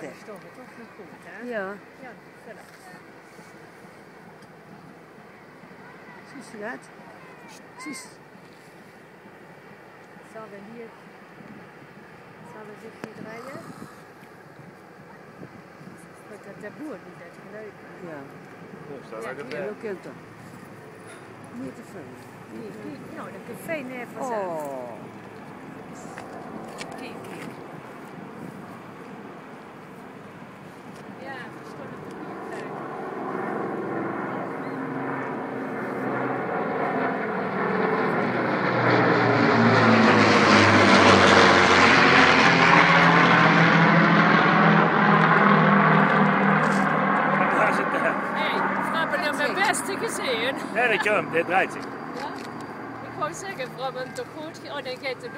Dat hè? Ja, Ja, zie je dat? Zie je- Zal we hier... Zal we zich hier draaien? Dat, dat, dat boer niet, dat geluid. Ja, Ja, dat kunt toch? Niet te veel. Nou, dat café neer vanzelf. Oh, gezien. Ja, dat komt. Dit draait zich. Ja? Ik wou zeggen, we hebben hem toch goed ge- Oh, dan gaat het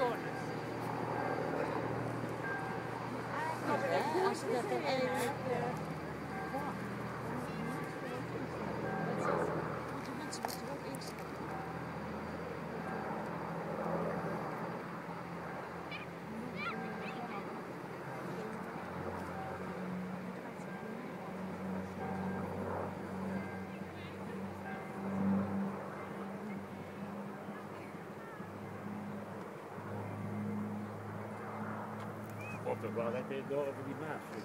guardate dove rimasti.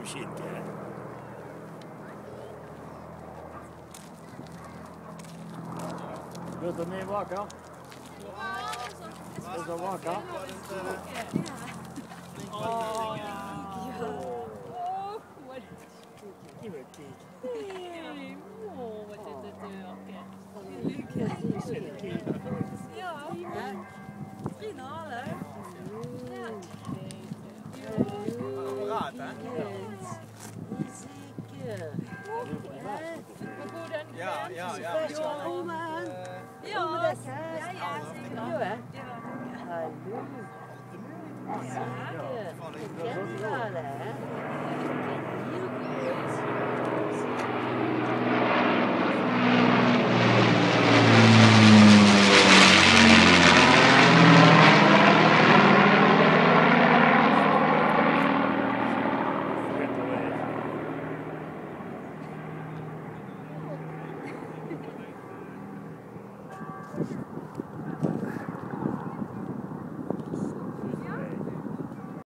machine, hè? Wilt er mee wakker? Is dat wakker? Oh, wat Niet meer kijken. Hey, oh, wat is het leuk. Ja, finale. Ja. Apparaat, hè? Ja, ja, ja.